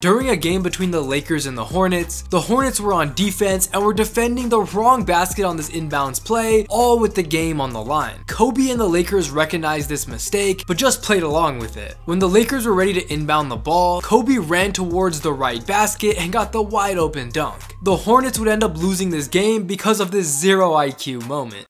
During a game between the Lakers and the Hornets, the Hornets were on defense and were defending the wrong basket on this inbounds play, all with the game on the line. Kobe and the Lakers recognized this mistake, but just played along with it. When the Lakers were ready to inbound the ball, Kobe ran towards the right basket and got the wide open dunk. The Hornets would end up losing this game because of this zero IQ moment.